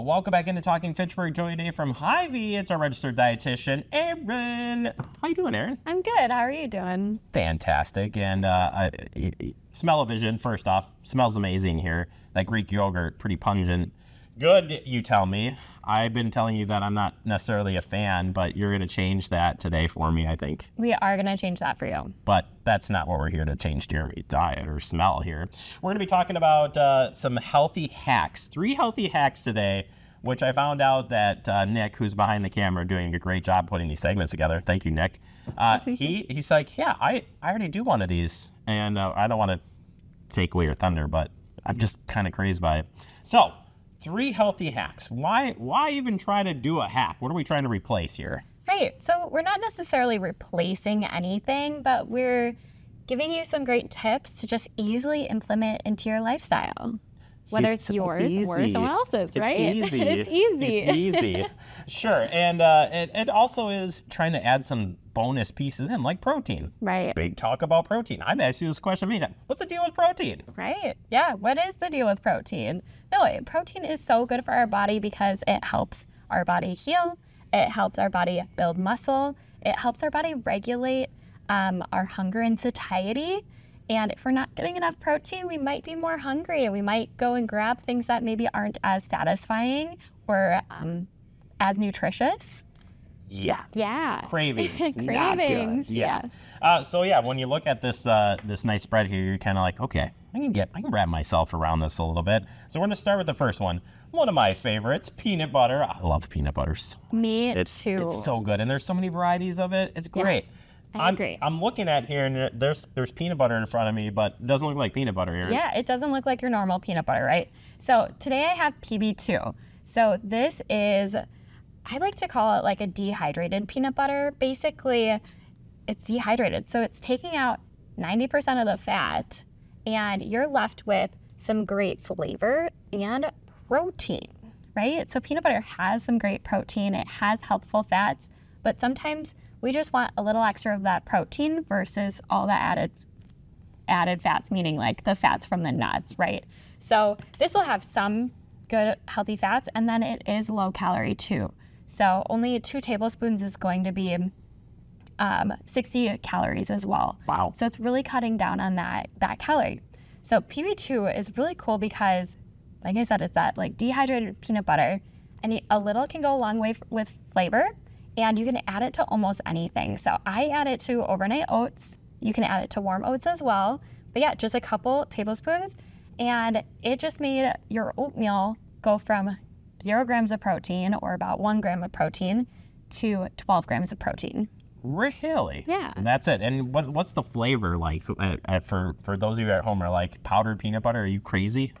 Welcome back into Talking Fitchburg. Joy today from Hy-Vee. It's our registered dietitian, Erin. How you doing, Erin? I'm good. How are you doing? Fantastic. And uh, I, I- I- smell-o-vision, first off, smells amazing here. That Greek yogurt, pretty pungent. Good, you tell me. I've been telling you that I'm not necessarily a fan, but you're going to change that today for me, I think. We are going to change that for you. but that's not what we're here to change Jeremy's diet or smell here. We're going to be talking about uh, some healthy hacks, three healthy hacks today, which I found out that uh, Nick, who's behind the camera, doing a great job putting these segments together. Thank you, Nick. Uh, he he's like, yeah, I I already do one of these, and uh, I don't want to take away your thunder, but I'm just kind of crazed by it. So. Three healthy hacks. Why? Why even try to do a hack? What are we trying to replace here? Right. So we're not necessarily replacing anything, but we're giving you some great tips to just easily implement into your lifestyle. Whether it's so yours or someone else's, It's right? Easy. it's easy. It's easy. sure, and uh, it, it also is trying to add some bonus pieces in, like protein. Right. Big talk about protein. I've asked you this question many times. What's the deal with protein? Right. Yeah. What is the deal with protein? No, protein is so good for our body because it helps our body heal. It helps our body build muscle. It helps our body regulate um, our hunger and satiety. And if we're not getting enough protein, we might be more hungry and we might go and grab things that maybe aren't as satisfying or um, as nutritious. Yeah. Yeah. Cravings. Cravings, yeah. Uh, so yeah, when you look at this uh, this nice spread here, you're kind of like, okay, I can get, I can wrap myself around this a little bit. So we're gonna start with the first one. One of my favorites, peanut butter. I love peanut butters. Me It's too. it's so good, and there's so many varieties of it. It's great. Yes, I am agree. I'm looking at here, and there's there's peanut butter in front of me, but it doesn't look like peanut butter here. Yeah, it doesn't look like your normal peanut butter, right? So today I have PB2. So this is, I like to call it like a dehydrated peanut butter. Basically, it's dehydrated. So it's taking out 90% of the fat, and you're left with some great flavor and protein, right? So peanut butter has some great protein, it has healthful fats, but sometimes we just want a little extra of that protein versus all the added added fats, meaning like the fats from the nuts, right? So this will have some good healthy fats, and then it is low calorie too. So only two tablespoons is going to be um, 60 calories as well. Wow. So it's really cutting down on that that calorie. So PB2 is really cool because, like I said, it's that like dehydrated peanut butter, and a little can go a long way f- with flavor, and you can add it to almost anything. So I add it to overnight oats. You can add it to warm oats as well. But yeah, just a couple tablespoons, and it just made your oatmeal go from zero grams of protein or about one gram of protein to 12 grams of protein. Really? Yeah. And that's it. And what what's the flavor like uh, uh, for for those of you at home are like powdered peanut butter? Are you crazy?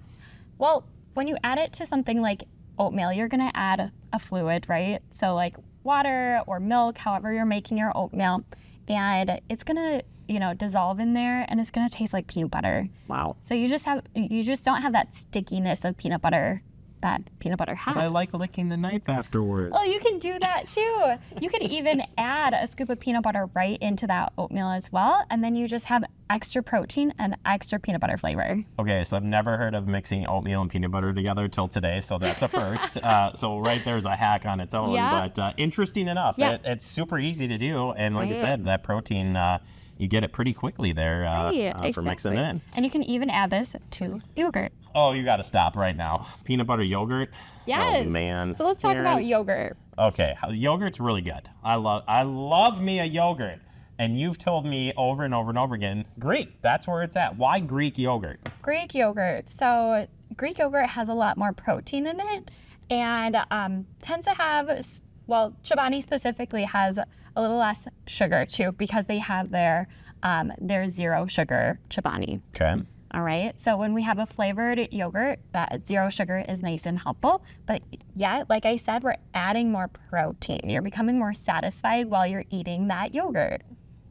Well, when you add it to something like oatmeal, you're going to add a fluid, right? So, like water or milk, however you're making your oatmeal, and it's going to, you know, dissolve in there and it's going to taste like peanut butter. Wow. So, you just have, you just don't have that stickiness of peanut butter that peanut butter has. I like licking the knife afterwards. Well, you can do that too. You could even add a scoop of peanut butter right into that oatmeal as well, and then you just have extra protein and extra peanut butter flavor. Okay, so I've never heard of mixing oatmeal and peanut butter together till today, so that's a first. uh, so right there's a hack on its own, Yeah. but uh, interesting enough. Yeah. It, it's super easy to do, and like I said, that protein uh, you get it pretty quickly there uh, Right, uh, for mixing it in. And you can even add this to yogurt. Oh, you got to stop right now. Peanut butter yogurt. Yes. Oh man. So let's talk Erin. about yogurt. Okay, yogurt's really good. I love I love me a yogurt. And you've told me over and over and over again, Greek, that's where it's at. Why Greek yogurt? Greek yogurt. So Greek yogurt has a lot more protein in it, and um, tends to have, well, Chobani specifically has a little less sugar too because they have their um, their zero sugar Chobani. Okay. All right. So when we have a flavored yogurt, that zero sugar is nice and helpful. But yet, like I said, we're adding more protein. You're becoming more satisfied while you're eating that yogurt.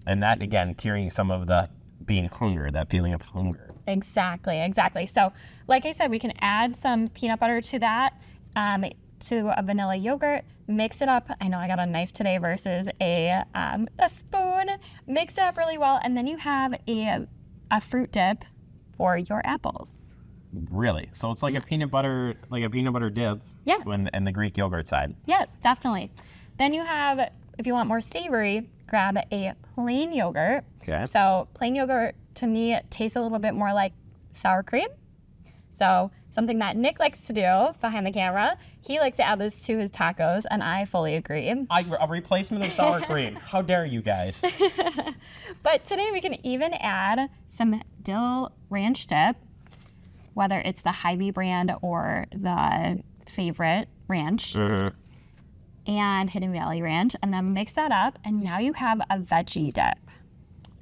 And that again, curing some of the being hunger, that feeling of hunger. Exactly, exactly. So, like I said, we can add some peanut butter to that, um, to a vanilla yogurt, mix it up. I know I got a knife today versus a, um, a spoon. Mix it up really well, and then you have a, a fruit dip for your apples. Really. So it's like a peanut butter like a peanut butter dip Yeah. When and the Greek yogurt side. Yes, definitely. Then you have, if you want more savory, grab a plain yogurt. Okay. So plain yogurt to me it tastes a little bit more like sour cream. So something that Nick likes to do behind the camera. He likes to add this to his tacos, and I fully agree. I, a replacement of sour cream. How dare you guys? But today we can even add some dill ranch dip, whether it's the Hy-Vee brand or the favorite ranch uh-huh. and Hidden Valley Ranch, and then mix that up, and now you have a veggie dip.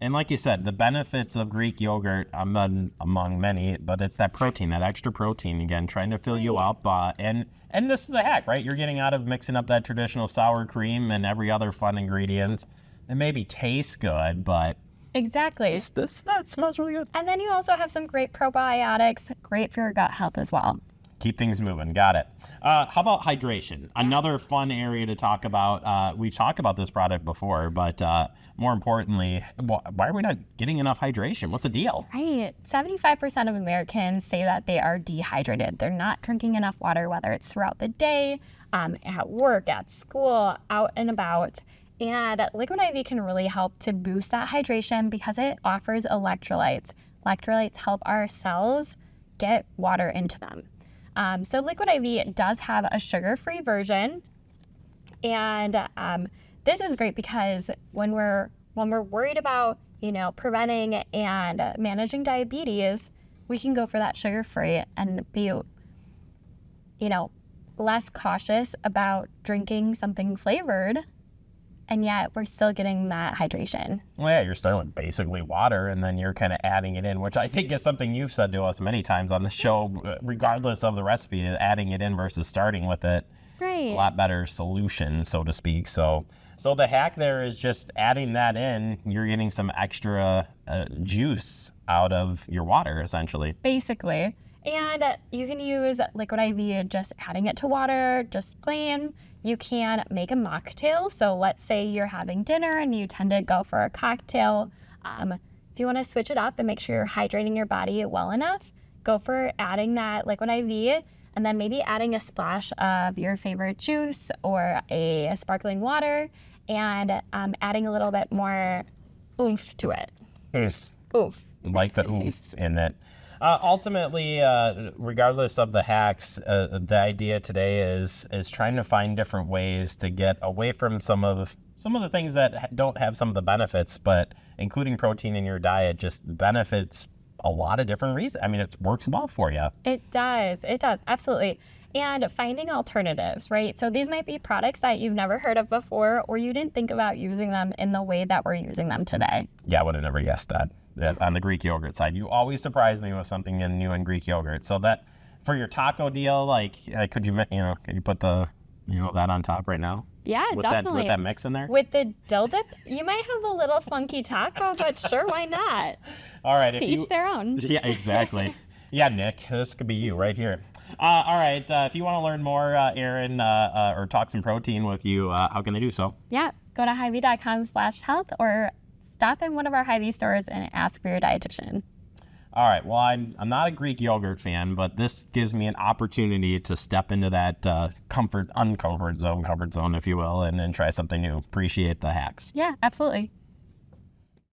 And like you said, the benefits of Greek yogurt among, among many, but it's that protein, that extra protein again, trying to fill you up. Uh, and and this is a hack, right? You're getting out of mixing up that traditional sour cream and every other fun ingredient. It maybe tastes good, but Exactly. this, this that smells really good. And then you also have some great probiotics, great for your gut health as well. Keep things moving. Got it. Uh, how about hydration? Another fun area to talk about. Uh, we've talked about this product before, but uh, more importantly, why are we not getting enough hydration? What's the deal? Right. 75% of Americans say that they are dehydrated. They're not drinking enough water, whether it's throughout the day, um, at work, at school, out and about. And Liquid IV can really help to boost that hydration because it offers electrolytes. Electrolytes help our cells get water into them. Um, so Liquid IV does have a sugar-free version, and um, this is great because when we're when we're worried about you know preventing and managing diabetes, we can go for that sugar-free and be you know less cautious about drinking something flavored, and yet we're still getting that hydration. Well, yeah, you're starting with basically water, and then you're kind of adding it in, which I think is something you've said to us many times on the show, regardless of the recipe, adding it in versus starting with it. A lot better solution, so to speak. So, so the hack there is just adding that in. You're getting some extra uh, juice out of your water, essentially. basically. And you can use liquid IV just adding it to water, just plain. You can make a mocktail. So let's say you're having dinner and you tend to go for a cocktail. Um, if you want to switch it up and make sure you're hydrating your body well enough, go for adding that liquid IV and then maybe adding a splash of your favorite juice or a sparkling water and um, adding a little bit more oomph to it. Yes. Oomph. like the oomph in it. Uh, ultimately, uh, regardless of the hacks, uh, the idea today is is trying to find different ways to get away from some of some of the things that don't have some of the benefits, but including protein in your diet just benefits a lot of different reasons. I mean, it works well for you. It does. It does. Absolutely. And finding alternatives, right? So these might be products that you've never heard of before, or you didn't think about using them in the way that we're using them today. Yeah, I would have never guessed that. That on the Greek yogurt side, you always surprise me with something new in Greek yogurt. So that for your taco deal, like, uh, could you, you know, could you put the, you know, that on top right now? Yeah, with that definitely. with that mix in there. With the dill dip, you might have a little funky taco, but sure, why not? All right, if To you each their own. yeah, exactly. yeah, Nick, this could be you right here. Uh, all right, uh, if you want to learn more, uh, Erin, uh, uh, or talk some protein with you, uh, how can they do so? Yeah, go to hyvee.com slash health or stop in one of our Hy-Vee stores and ask for your dietitian. All right, well, I'm, I'm not a Greek yogurt fan, but this gives me an opportunity to step into that uh, comfort, uncomfort zone, comfort zone, if you will, and then try something new. Appreciate the hacks. Yeah, absolutely.